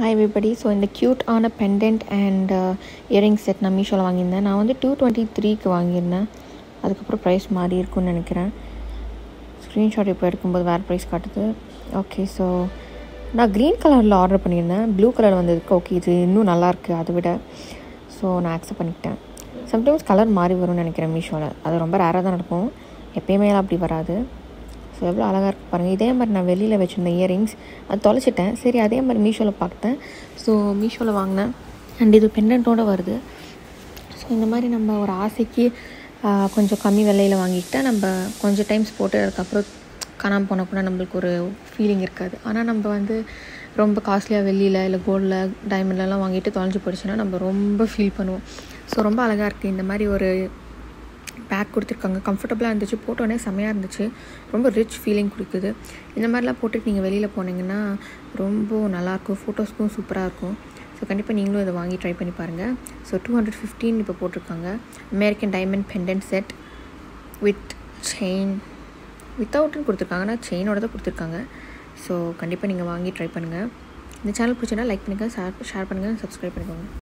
Hi everybody so இந்த cute ஆன pendant and earring set நான் மீஷோவில் வாங்கியிருந்தேன். நான் வந்து டூ டுவெண்ட்டி த்ரீக்கு வாங்கியிருந்தேன். அதுக்கப்புறம் ப்ரைஸ் மாறி இருக்கும்னு நினைக்கிறேன். ஸ்க்ரீன்ஷாட் இப்போ எடுக்கும்போது வேறு ப்ரைஸ் காட்டுது. ஓகே ஸோ நான் க்ரீன் கலரில் ஆர்டர் பண்ணியிருந்தேன். ப்ளூ கலர் வந்ததுக்கு ஓகே இது இன்னும் நல்லாயிருக்கு அதை விட. ஸோ நான் அக்செப்ட் பண்ணிக்கிட்டேன். சம்டைம்ஸ் கலர் மாறி வரும்னு நினைக்கிறேன் மீஷோவில் அது ரொம்ப ரேராக தான் நடக்கும் எப்பயுமே அப்படி வராது. ஸோ எவ்வளோ அழகாக இருக்குது பாருங்கள் இதே மாதிரி நான் வெளியில் வச்சுருந்த இயரிங்ஸ் அது தொலைச்சிட்டேன். சரி அதே மாதிரி மீஷோவில் பார்த்தேன் ஸோ மீஷோவில் வாங்கினேன். அண்ட் இது பெண்டன்ட்டோடு வருது. ஸோ இந்த மாதிரி நம்ம ஒரு ஆசைக்கு கொஞ்சம் கம்மி விலையில் வாங்கிக்கிட்டால் நம்ம கொஞ்சம் டைம்ஸ் போட்டு அதுக்கப்புறம் காணாமல் போனால் கூட நம்மளுக்கு ஒரு ஃபீலிங் இருக்காது. ஆனால் நம்ம வந்து ரொம்ப காஸ்ட்லியாக வெள்ளியில் இல்லை கோல்டில் டைமண்ட்லலாம் வாங்கிட்டு தொலைஞ்சு போயிடுச்சுன்னா நம்ம ரொம்ப ஃபீல் பண்ணுவோம். ஸோ ரொம்ப அழகாக இருக்குது இந்த மாதிரி ஒரு பேக் கொடுத்துருக்காங்க. கம்ஃபர்டபுளாக இருந்துச்சு. போட்டோடனே செமையாக இருந்துச்சு. ரொம்ப ரிச் ஃபீலிங் கொடுக்குது. இந்த மாதிரிலாம் போட்டுட்டு நீங்கள் வெளியில் போனீங்கன்னா ரொம்ப நல்லாயிருக்கும். ஃபோட்டோஸ்க்கும் சூப்பராக இருக்கும். ஸோ கண்டிப்பாக நீங்களும் இதை வாங்கி ட்ரை பண்ணி பாருங்கள் ஸோ டூ ஹண்ட்ரட் ஃபிஃப்டீன் இப்போ போட்டிருக்காங்க. American diamond pendant set with chain வித்தவுட்னு கொடுத்துருக்காங்க. ஆனால் செயினோட தான் கொடுத்துருக்காங்க. ஸோ கண்டிப்பாக நீங்கள் வாங்கி ட்ரை பண்ணுங்கள் இந்த சேனல் பிடிச்சனா லைக் பண்ணுங்கள் ஷேர் ஷேர் பண்ணுங்கள் சப்ஸ்கிரைப் பண்ணிக்கோங்க.